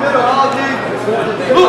Primeiro round.